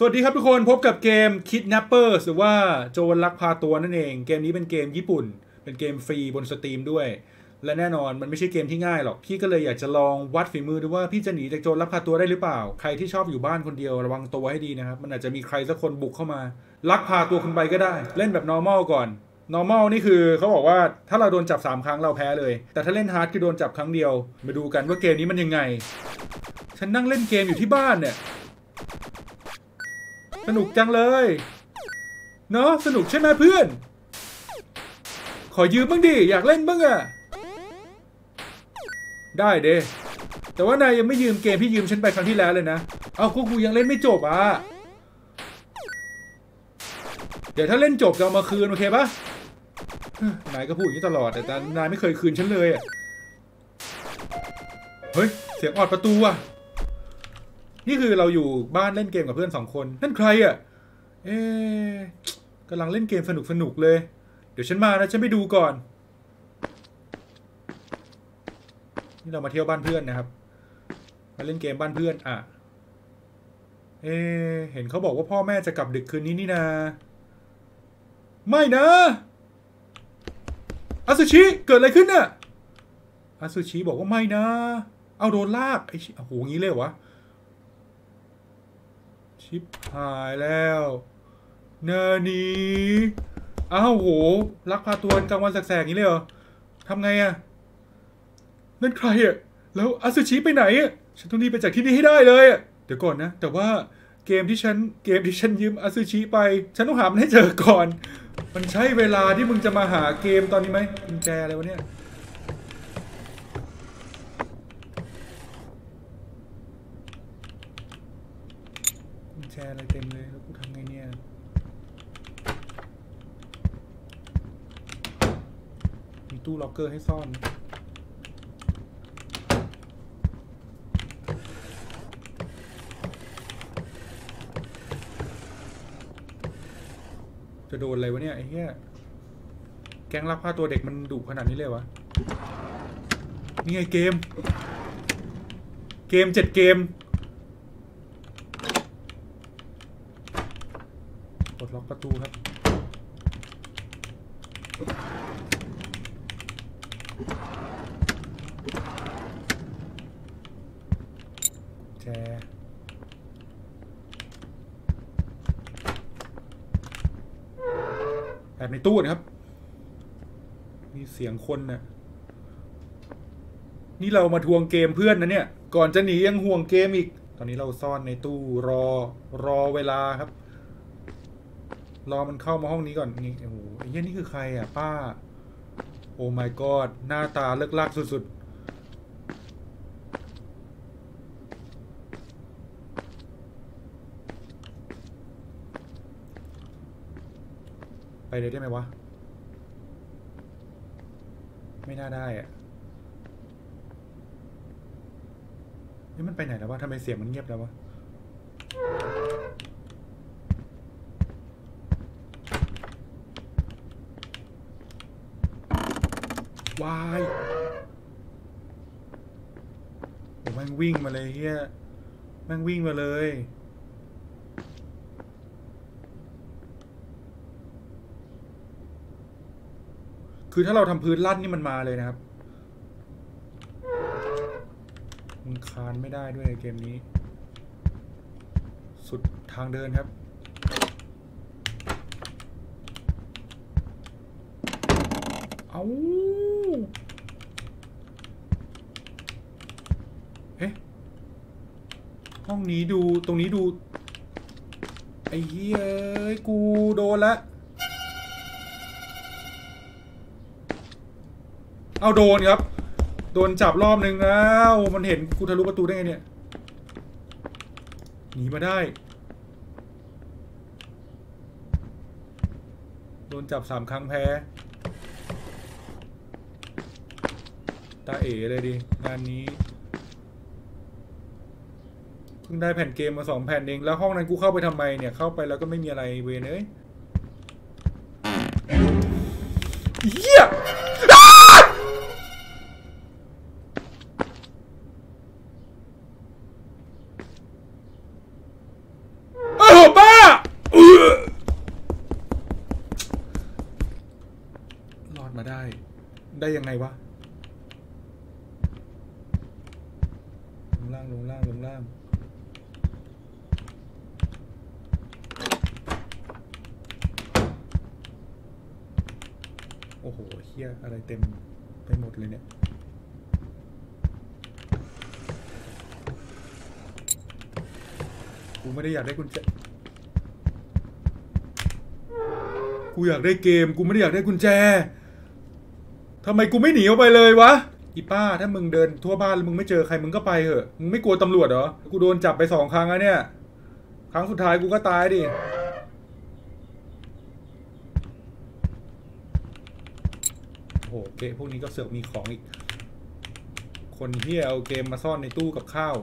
สวัสดีครับทุกคนพบกับเกม Kidnappers หรือว่าโจรลักพาตัวนั่นเอง เกมนี้เป็นเกมญี่ปุ่น เป็นเกมฟรีบนสตรีมด้วย และแน่นอนมันไม่ใช่เกมที่ง่ายหรอก พี่ก็เลยอยากจะลองวัดฝีมือดูว่าพี่จะหนีจากโจรลักพาตัวได้หรือเปล่า ใครที่ชอบอยู่บ้านคนเดียวระวังตัวให้ดีนะครับ มันอาจจะมีใครสักคนบุกเข้ามา ลักพาตัวคุณไปก็ได้ เล่นแบบ normal ก่อน normal นี่คือเขาบอกว่าถ้าเราโดนจับ 3 ครั้งเราแพ้เลย แต่ถ้าเล่น hard คือโดนจับครั้งเดียว มาดูกันว่าเกมนี้มันยังไง ฉันนั่งเล่นเกมอยู่ที่บ้านเนี่ย สนุกจังเลย เนาะสนุกใช่ไหมเพื่อน ขอยืมบ้างดิ อยากเล่นบ้างอะได้เดแต่ว่านายยังไม่ยืมเกมที่ยืมฉันไปครั้งที่แล้วเลยนะ เอาก็กูยังเล่นไม่จบอะ เดี๋ยวถ้าเล่นจบจะเอามาคืน โอเคปะนายก็พูดอย่างนี้ตลอด แต่นายไม่เคยคืนฉันเลยอะเฮ้ย เสียงออดประตูอะ นี่คือเราอยู่บ้านเล่นเกมกับเพื่อนสองคน นั่นใครอะ่ะ เอ๊ะกำลังเล่นเกมสนุกสนุกเลย เดี๋ยวฉันมานะ ฉันไปดูก่อน นี่เรามาเที่ยวบ้านเพื่อนนะครับ มาเล่นเกมบ้านเพื่อน อะ เอ๊ะเห็นเขาบอกว่าพ่อแม่จะกลับดึกคืนนี้นี่นา ไม่นะอาซูชิเกิดอะไรขึ้นน่ะอาซูชิบอกว่าไม่นะ เอาโดนลากไอ้ชิโอ้โหงี้เลยเหรอวะ ชิบหายแล้ว เนอนีอ้าวโหลักพาตัวกลางวันแสกๆอย่างนี้เลยเหรอทำไงอะนั่นใครอะแล้วอาซูชิไปไหนอะฉันต้องรีบไปจากที่นี่ให้ได้เลยอะเดี๋ยวก่อนนะ แต่ว่าเกมที่ฉันเกมที่ฉันยืมอาซูชิไป ฉันต้องหามันให้เจอก่อน มันใช่เวลาที่มึงจะมาหาเกมตอนนี้ไหมกุญแจอะไรวะเนี่ย กุญแจอะไรเต็มเลย แล้วกูทำไงเนี่ย มี ตู้ล็อกเกอร์ให้ซ่อน จะโดนอะไรวะเนี่ย ไอ้เหี้ย แก๊งลักพาตัวเด็กมันดุขนาดนี้เลยวะ นี่ไงเกม เกมเจ็ดเกมปลดล็อกประตูครับ แจแอบใน ตู้นะครับ มีเสียงคนนะนี่เรามาทวงเกมเพื่อนนะเนี่ย ก่อนจะหนียังห่วงเกมอีก ตอนนี้เราซ่อนในตู้รอรอเวลาครับ รอมันเข้ามาห้องนี้ก่อนนี่โอ้โหไอ้เหี้ยนี่คือใครอะ ป้า โอ้ my god หน้าตาเลิกลักสุดๆ เลยได้ไหมวะ ไม่น่าได้อะนี่มันไปไหนแล้ววะทำไมเสียงมันเงียบแล้ววะวายโอ้แม่งวิ่งมาเลยเฮียแม่งวิ่งมาเลย คือถ้าเราทำพื้นลั่นนี่มันมาเลยนะครับมันคานไม่ได้ด้วยในเกมนี้ สุดทางเดินครับ เอาเอ๊ะ ห้องนี้ดูตรงนี้ดู ไอ้เฮ้ย กูโดนละ เอาโดนครับ โดนจับรอบนึงแล้วมันเห็นกูทะลุประตูได้ไงเนี่ย หนีมาได้ โดนจับสามครั้งแพ้ ตาเอ๋เลยดิงานนี้เพิ่งได้แผ่นเกมมาสองแผ่นเอง แล้วห้องนั้นกูเข้าไปทำไมเนี่ย เข้าไปแล้วก็ไม่มีอะไรเวนเอ้ยเหี้ยอ้าได้ยั ไงวะ ลงล่าง ลงล่าง ลงล่าง โอ้โหเฮียอะไรเต็มไปหมดเลยเนี่ยกูไม่ได้อยากได้กุญแจ กูอยากได้เกม กูไม่ได้อยากได้กุญแจ ทำไมกูไม่หนีออกไปเลยวะอีป้าถ้ามึงเดินทั่วบ้านแล้วมึงไม่เจอใครมึงก็ไปเถอะมึงไม่กลัวตำรวจเหรอกูโดนจับไปสองครั้งแล้วเนี่ย ครั้งสุดท้ายกูก็ตายดิโอ้โหเกมพวกนี้ก็เสือกมีของอีก คนเฮียเอาเกมมาซ่อนในตู้กับข้าว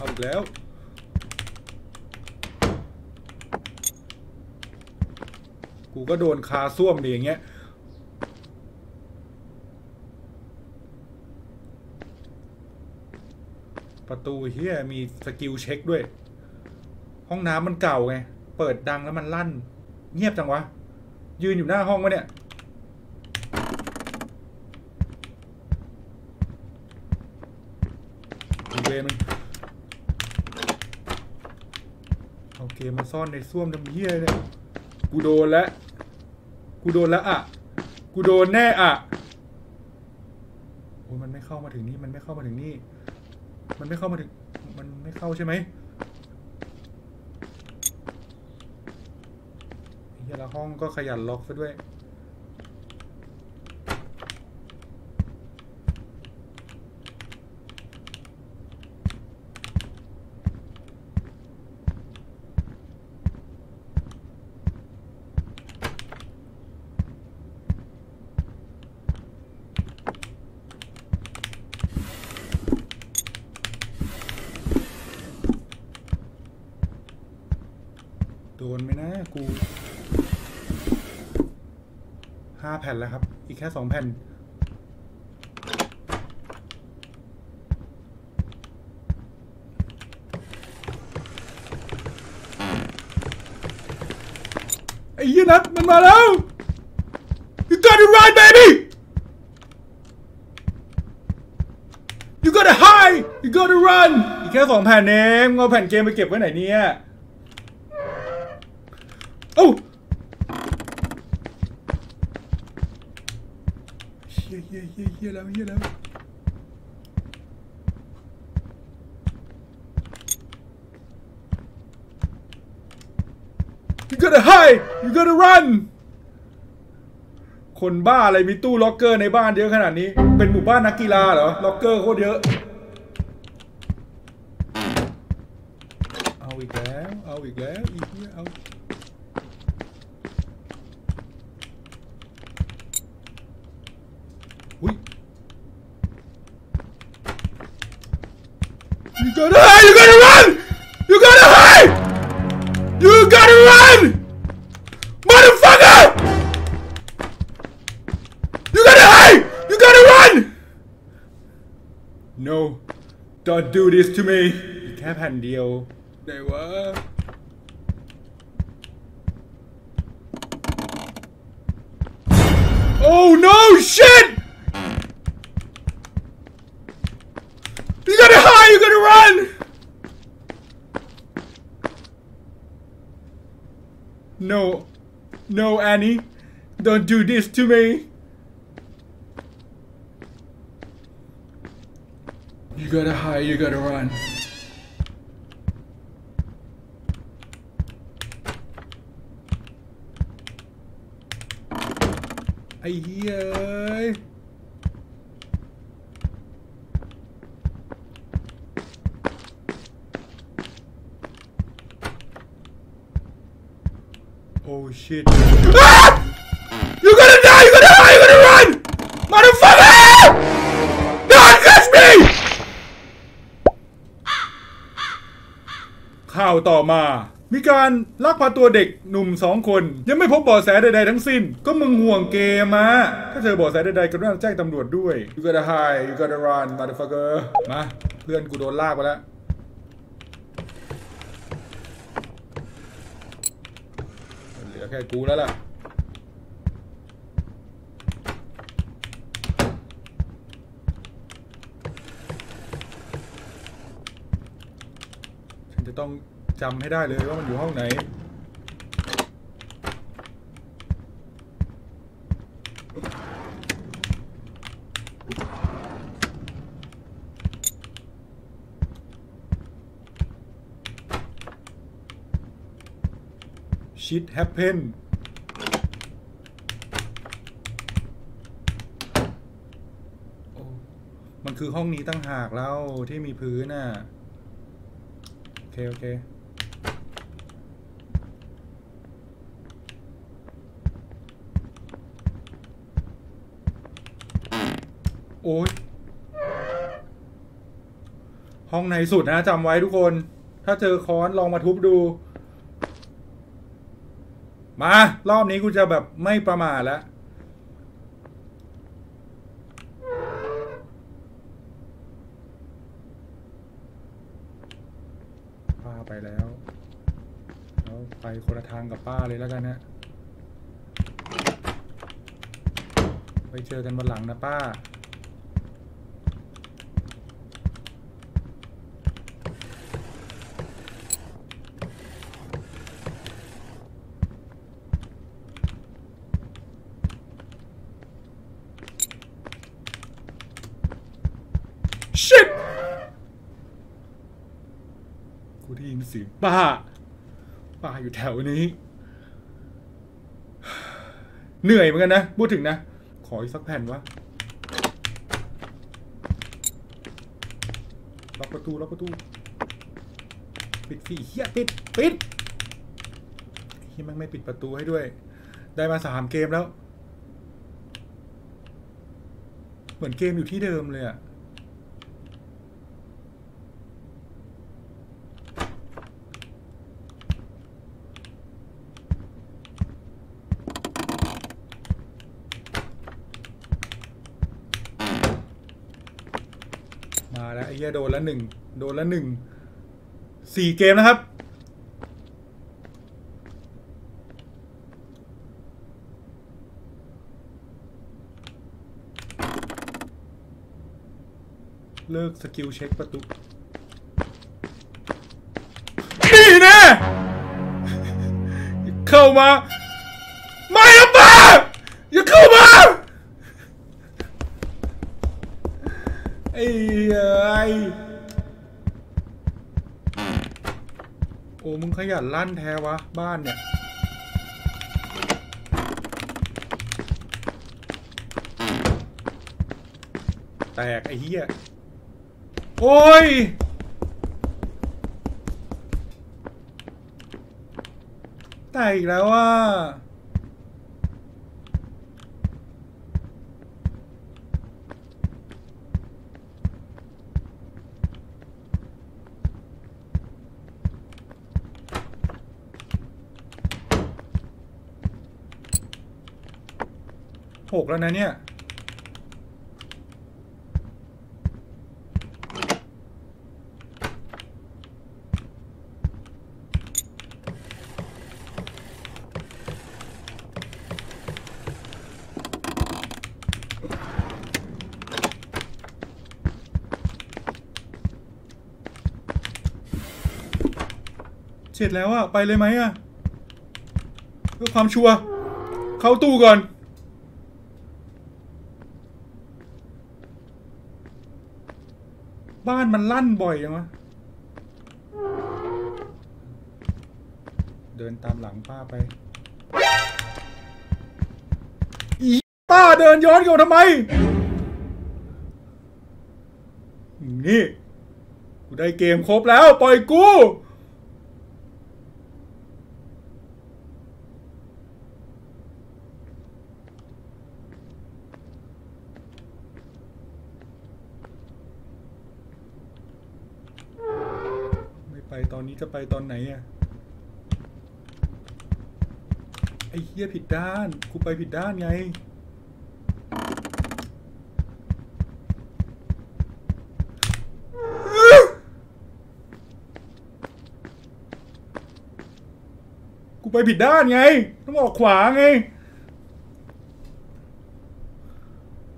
เอาอีกแล้ว กูก็โดนคาส้วมดีอย่างเงี้ย ประตูเฮียมีสกิลเช็คด้วย ห้องน้ำมันเก่าไง เปิดดังแล้วมันลั่น เงียบจังวะ ยืนอยู่หน้าห้องวะเนี่ยเวมันเอาเก มมาซ่อนในส้วมทำเหี้ยเนี่ยกูโดนแล้ว กูโดนแล้วอะ กูโดนแน่อะโอ้ยมันไม่เข้ามาถึงนี่ มันไม่เข้ามาถึงนี่ มันไม่เข้ามาถึง มันไม่เข้าใช่ไหมไอ้เหี้ยละห้องก็ขยันล็อกซะด้วย โดนไหมนะ กูห้าแผ่นแล้วครับ อีกแค่สองแผ่น ไอ้ยี่นัทมันมาแล้ว you gotta run baby you gotta hide you gotta run อีกแค่สองแผ่นเองงเอาแผ่นเกมไปเก็บไว้ไหนเนี่ย เอ้าเฮียเฮียเฮีย เฮียแล้วเฮียแล้ว you gotta hide you gotta run คนบ้าอะไรมีตู้ล็อกเกอร์ในบ้านเยอะขนาดนี้ เป็นหมู่บ้านนักกีฬาเหรอ ล็อกเกอร์โคตรเยอะ เอาอีกแล้ว เอาอีกแล้ว อีกเนี้ยเอา gotta hide! You gotta run! You gotta hide! You gotta run! Motherfucker! You gotta hide! You gotta run! No, don't do this to me. แค่แผ่นเดียวไหนวะ Oh no! Shit! Run! No. No, Annie. Don't do this to me. You gotta hide, you gotta run. Ơi. Oh shit. Ah! You're gotta die! You're gotta die! You're gotta run! Motherfucker! Don't catch me! ข่าวต่อมา มีการลักพาตัวเด็กหนุ่มสองคน ยังไม่พบเบาะแสใดๆทั้งสิ้น ก็มึงห่วงเกมมาถ้าเจอเบาะแสใดๆก็ต้องแจ้งตำรวจด้วย You gotta hide You gotta run motherfucker มา เพื่อนกูโดนลากไปแล้ว แค่กูแล้วล่ะฉันจะต้องจำให้ได้เลยว่ามันอยู่ห้องไหน shit happen มันคือห้องนี้ตั้งหากแล้วที่มีพื้นน่ะ โอเค โอเค โอ้ย ห้องในสุดนะจำไว้ทุกคน ถ้าเจอค้อนลองมาทุบดู มา รอบนี้กูจะแบบไม่ประมาทแล้วป้าไปแล้วแล้วไปคนละทางกับป้าเลยแล้วกันนะไปเจอกันวันหลังนะป้า shit กูได้ยินเสียง ป้า ป้าอยู่แถวนี้ เหนื่อยเหมือนกันนะ พูดถึงนะ ขออีกสักแผ่นวะล็อกประตูล็อกประตู ปิดสิเฮียปิด ปิดเฮียม่งไม่ปิดประตูให้ด้วย ได้มาสามเกมแล้ว เหมือนเกมอยู่ที่เดิมเลยอะี้ยโดนละหนึ่งโดนละหนึ่งสี่เกมนะครับ เลิกสกิลเช็คประตูนี่นะอย่เข้ามา ไม่นะป้าอย่าเข้ามาไอ้เอ้ย โอ้ มึงขยันลั่นแท้วะ บ้านเนี่ย แตก ไอ้เหี้ย โอ้ยแตกอีกแล้วว่า หกแล้วนะเนี่ย เสร็จแล้วอะไปเลยไหมอะเพื่อความชัวร์เข้าตู้ก่อน บ้าน มันลั่นบ่อยยังวะ เดินตามหลังป้าไป อีป้าเดินย้อนกลับทำไม นี่ กูได้เกมครบแล้ว ปล่อยกู ตอนนี้จะไปตอนไหนอะไอ้เฮียผิดด้านกูไปผิดด้านไงกูไปผิดด้านไง ต้องออกขวาไง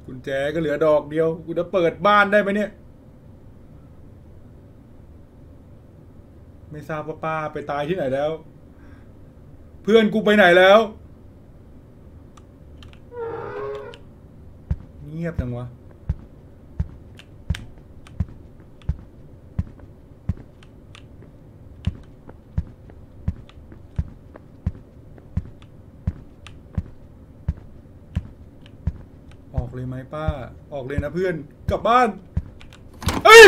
กุญแจก็เหลือดอกเดียว กูจะเปิดบ้านได้ไหมเนี่ย ไม่ ทราบว่าป้าไปตายที่ไหนแล้ว เพื่อนกูไปไหนแล้ว เงียบจังวะออกเลยไหมป้า ออกเลยนะเพื่อน กลับบ้าน เอ้ย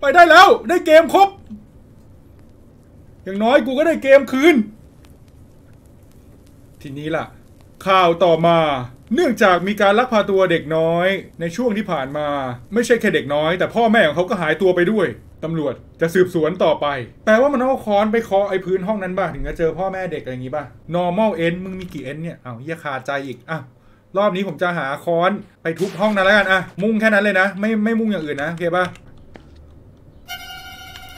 ไปได้แล้ว ได้เกมครบ อย่างน้อยกูก็ได้เกมคืน ทีนี้ล่ะ ข่าวต่อมา เนื่องจากมีการลักพาตัวเด็กน้อย ในช่วงที่ผ่านมา ไม่ใช่แค่เด็กน้อย แต่พ่อแม่ของเขาก็หายตัวไปด้วยตำรวจจะสืบสวนต่อไป แปลว่ามันเอาค้อนไปเคาะไอ้พื้นห้องนั้นบ้างถึงจะเจอพ่อแม่เด็กอะไรอย่างงี้ป่ะ normal end มึงมีกี่ end เนี่ย เอาเหี้ยขาดใจอีก อะ รอบนี้ผมจะหาค้อนไปทุบห้องนั้นแล้วกัน อะ มุ่งแค่นั้นเลยนะ ไม่ไม่มุ่งอย่างอื่นนะ โอเคป่ะ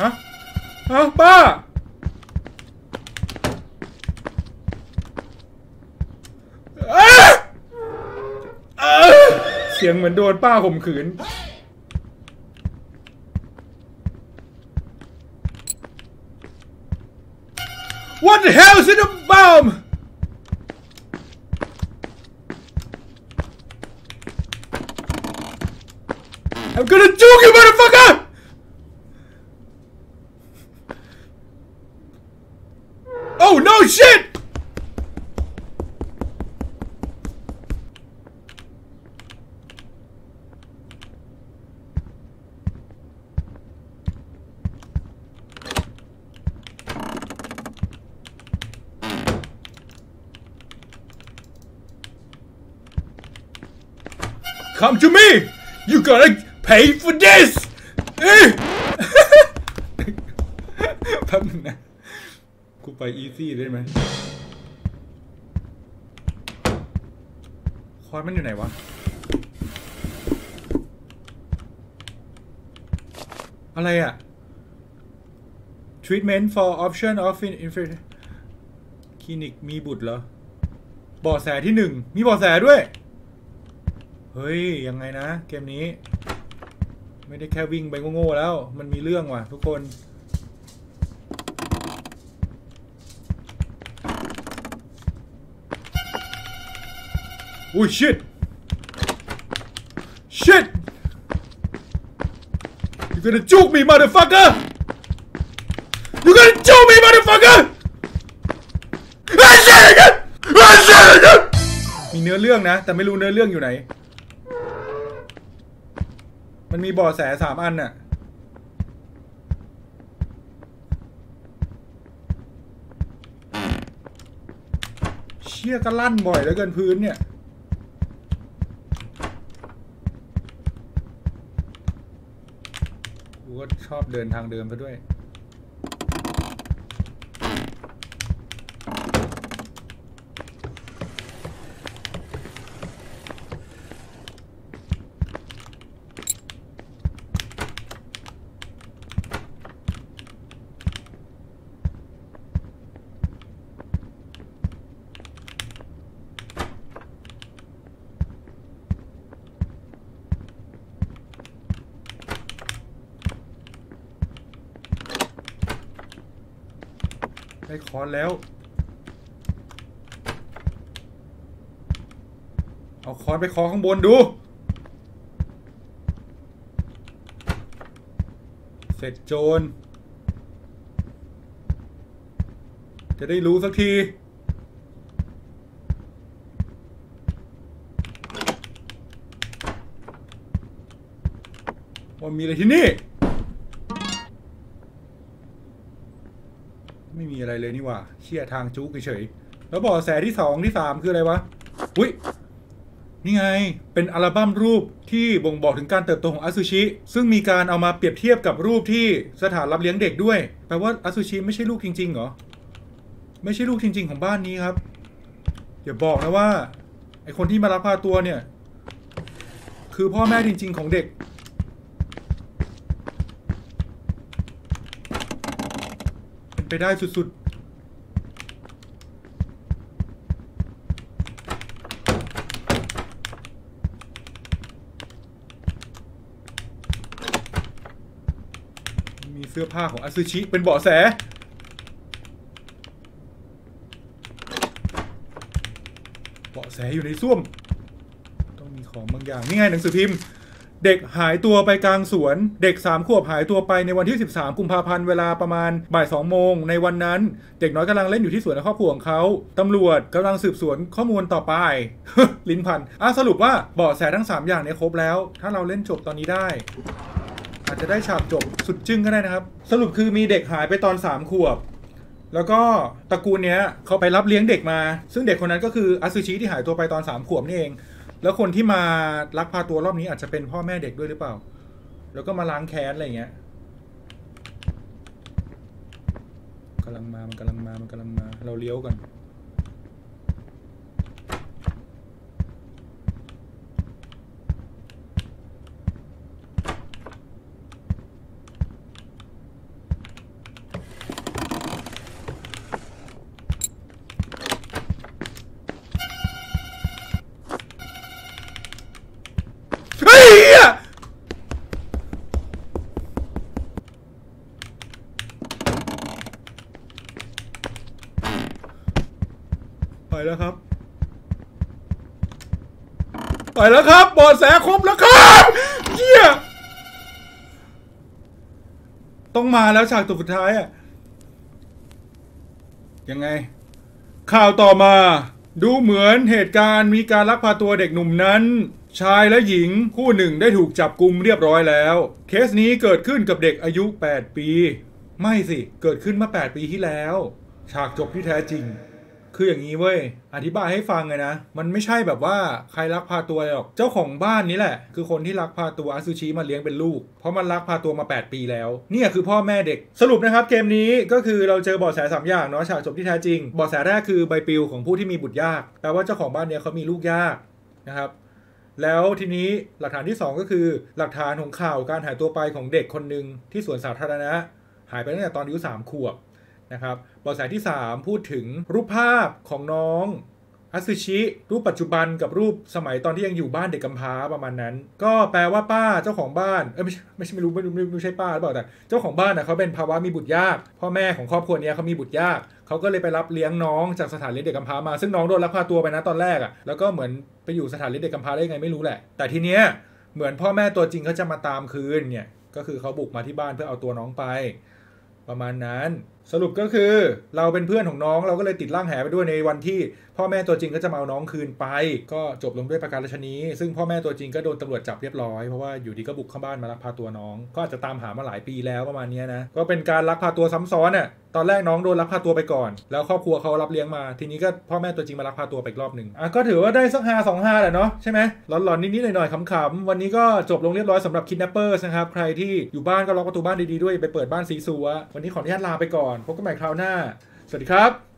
ฮะ ฮะป้าอ้า สียงเหมือนโดนป้าข่มขืน What the hell is in the bomb? I'm gonna juke you, motherfucker! Come to me! You gotta pay for this! เอ้ยแป๊บนึงนะ กูไปอีซี่ได้ไหมคอร์สมันอยู่ไหนวะ อะไรอะ treatment for option of infant คลินิกมีบุตรเหรอบาะแสที่หนึ่ง มีบาะแสด้วย เฮ้ย ยังไงนะ เกมนี้ ไม่ได้แค่วิ่งไปโง่ๆแล้ว มันมีเรื่องว่ะทุกคนอุ้ย shit shit you gonna juke me motherfucker you gonna juke me motherfucker I said it again I said it again มีเนื้อเรื่องนะ แต่ไม่รู้เนื้อเรื่องอยู่ไหน มันมีบ่อแสสามอันน่ะ เชี่ยก็ลั่นบ่อยแล้วเกินพื้นเนี่ยกูก็ชอบเดินทางเดิมซะด้วย ได้คอนแล้ว เอาคอนไปคอข้างบนดู เสร็จโจร จะได้รู้สักทีว่ามีอะไรที่นี่ นี่ว่าเชี่ยทางจุกเฉยแล้วบอกแสที่สองที่สามคืออะไรวะอุ้ยนี่ไง เป็นอัลบั้มรูปที่บ่งบอกถึงการเติบโตของอาซูชิ ซึ่งมีการเอามาเปรียบเทียบกับรูปที่สถานรับเลี้ยงเด็กด้วย แปลว่าอาซูชิไม่ใช่ลูกจริง ๆ เหรอ ไม่ใช่ลูกจริง ๆ ของบ้านนี้ครับอย่าบอกนะว่า ไอคนที่มารับพาตัวเนี่ย คือพ่อแม่จริง ๆ ของเด็ก เป็นไปได้สุด เสื้อผ้าของอาซึชิ เป็นเบาะแส เบาะแสอยู่ในส้วม ต้องมีของบางอย่าง นี่ไงหนังสือพิมพ์ เด็กหายตัวไปกลางสวน เด็ก 3 ขวบหายตัวไปในวันที่ 13 กุมภาพันธ์เวลาประมาณบ่าย2โมงในวันนั้น เด็กน้อยกำลังเล่นอยู่ที่สวนในครอบครัวของเขาตำรวจกำลังสืบสวนข้อมูลต่อไป ลิ้นพันอะสรุปว่าเบาะแสทั้ง 3 อย่างเนี่ยครบแล้ว ถ้าเราเล่นจบตอนนี้ได้ อาจจะได้ฉากจบสุดจึ้งก็ได้นะครับ สรุปคือมีเด็กหายไปตอน 3 ขวบ แล้วก็ตระกูลเนี้ยเขาไปรับเลี้ยงเด็กมา ซึ่งเด็กคนนั้นก็คืออาซูชิที่หายตัวไปตอน 3 ขวบนี่เอง แล้วคนที่มาลักพาตัวรอบนี้อาจจะเป็นพ่อแม่เด็กด้วยหรือเปล่า แล้วก็มาล้างแค้นอะไรเงี้ยกำลังมา มันกำลังมา มันกำลังมา เราเลี้ยวก่อน แล้วครับ ไปแล้วครับบอดแสครบแล้วครับเฮียต้องมาแล้วฉากตัวสุดท้ายอะยังไง ข่าวต่อมา ดูเหมือนเหตุการณ์มีการลักพาตัวเด็กหนุ่มนั้น ชายและหญิงคู่หนึ่งได้ถูกจับกุมเรียบร้อยแล้ว เคสนี้เกิดขึ้นกับเด็กอายุ 8 ปี ไม่สิ เกิดขึ้นเมื่อ8ปีที่แล้ว ฉากจบที่แท้จริง คืออย่างนี้เว้ย อธิบายให้ฟังเลยนะ มันไม่ใช่แบบว่าใครลักพาตัวหรอก เจ้าของบ้านนี้แหละ คือคนที่ลักพาตัวอาซูชิมาเลี้ยงเป็นลูก เพราะมันลักพาตัวมา 8 ปีแล้ว เนี่ยคือพ่อแม่เด็ก สรุปนะครับเกมนี้ก็คือเราเจอเบาะแสสามอย่างเนาะฉากจบที่แท้จริงเบาะแสแรกคือใบปลิวของผู้ที่มีบุตรยาก แปลว่าเจ้าของบ้านเนี้ยเขามีลูกยากนะครับแล้วทีนี้หลักฐานที่ 2 ก็คือหลักฐานของข่าวการหายตัวไปของเด็กคนหนึ่งที่สวนสาธารณะ หายไปตั้งแต่ตอนอายุ3ขวบ นะครับบาะแสที่ 3 พูดถึงรูปภาพของน้องอาซึชิ รูปปัจจุบันกับรูปสมัยตอนที่ยังอยู่บ้านเด็กกำพร้าประมาณนั้น ก็แปลว่าป้าเจ้าของบ้านเอ้ยไม่ใช่ไม่ใช่ไม่รู้ไม่รู้ไม่รู้ใช่ป้าหรือเปล่าแต่เจ้าของบ้านนะเขาเป็นภาวะมีบุตรยาก พ่อแม่ของครอบครัวนี้เขามีบุตรยากเขาก็เลยไปรับเลี้ยงน้องจากสถานเลี้ยงเด็กกำพร้ามาซึ่งน้องโดนลักพาตัวไปนะตอนแรกอะ่ะแล้วก็เหมือนไปอยู่สถานเลี้ยงเด็กกำพร้าได้ยังไงไม่รู้แหละ แต่ทีเนี้ยเหมือนพ่อแม่ตัวจริงเขาจะมาตามคืนเนี่ยก็คือเขาบุกมาที่บ้านเพื่อเอาตัวน้องไป ประมาณนั้น สรุปก็คือเราเป็นเพื่อนของน้องเราก็เลยติดร่างแหไปด้วยในวันที่ พ่อแม่ตัวจริงก็จะมาเอาน้องคืนไป ก็จบลงด้วยประการฉนี้ซึ่งพ่อแม่ตัวจริงก็โดนตำรวจจับเรียบร้อย เพราะว่าอยู่ดีก็บุกเข้าบ้านมาลักพาตัวน้อง ก็อาจจะตามหามาหลายปีแล้วประมาณนี้นะ ก็เป็นการลักพาตัวซ้ำซ้อนน่ะตอนแรกน้องโดนลักพาตัวไปก่อน แล้วครอบครัวเขารับเลี้ยงมา ทีนี้ก็พ่อแม่ตัวจริงมาลักพาตัวไปอีกรอบหนึ่งอะก็ถือว่าได้สักฮาสองฮาแหละเนาะใช่ไหมหลอนๆนิดๆหน่อยๆขำๆวันนี้ก็จบลงเรียบร้อยสำหรับ Kidnappers นะครับใครที่อยู่บ้านก็ล็อกประตูบ้านดีๆด้วยไปเปิดบ้านสีสัววันนี้ขออนุญาตลาไปก่อน พบกันใหม่คราวหน้า สวัสดีครับ